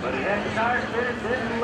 But it had the tire fitted, didn't